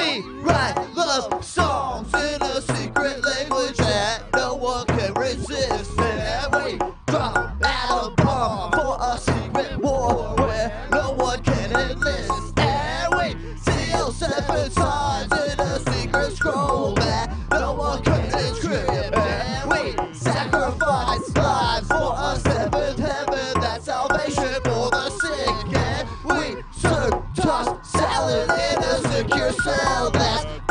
We write love songs in a secret language that no one can resist. And we drop bomb for a secret war where no one can enlist. spell best